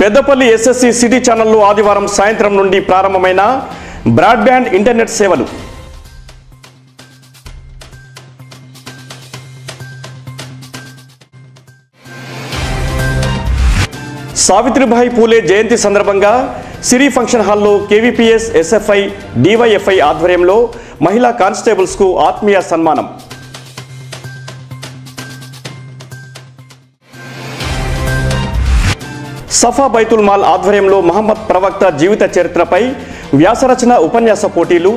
Peddapalli SSC city ఛానల్లో ఆదివారం సాయంత్రం నుండి ప్రారంభమైన బ్రాడ్బ్యాండ్ ఇంటర్నెట్ సేవలు. సావిత్రిబాయి పూలే జయంతి సందర్భంగా సిరి ఫంక్షన్ హాల్లో కేవీపీఎస్ ఎస్ఎఫ్ఐ డివైఎఫ్ఐ ఆధ్వర్యంలో మహిళా కానిస్టేబుల్స్కు ఆత్మీయ సన్మానం. సఫా బైతుల్ మాల్ ఆధ్వర్యంలో మహమ్మద్ ప్రవక్త జీవిత చరిత్రపై వ్యాసరచన ఉపన్యాస పోటీలు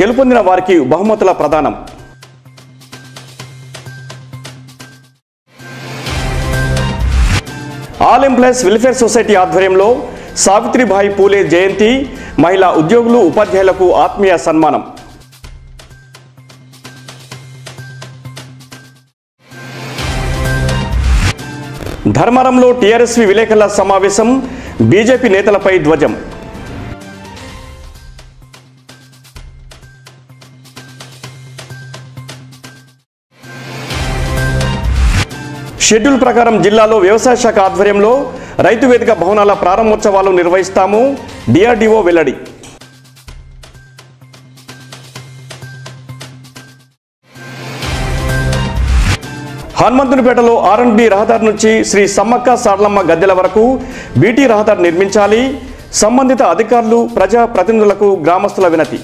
గెలుపొందిన వారికి బహుమతుల ప్రదానం. ఆల్ ఎంప్లాయీస్ వెల్ఫేర్ సొసైటీ ఆధ్వర్యంలో సావిత్రిబాయి పూలే జయంతి మహిళా ఉద్యోగులు ఉపాధ్యాయులకు ఆత్మీయ సన్మానం. ధర్మవరంలో టీఆర్ఎస్వి విలేకరుల సమావేశం బీజేపీ నేతలపై ధ్వజం. షెడ్యూల్ ప్రకారం జిల్లాలో వ్యవసాయ శాఖ ఆధ్వర్యంలో రైతు వేదిక భవనాల ప్రారంభోత్సవాలు నిర్వహిస్తాము. డిఆర్డీఓ వెల్లడి. హనుమంతునిపేటలో ఆర్ఎండ్బి రహదారి నుంచి శ్రీ సమ్మక్క సారలమ్మ గద్దెల వరకు బీటీ రహదారి నిర్మించాలి. సంబంధిత అధికారులు ప్రజా ప్రతినిధులకు గ్రామస్తుల వినతి.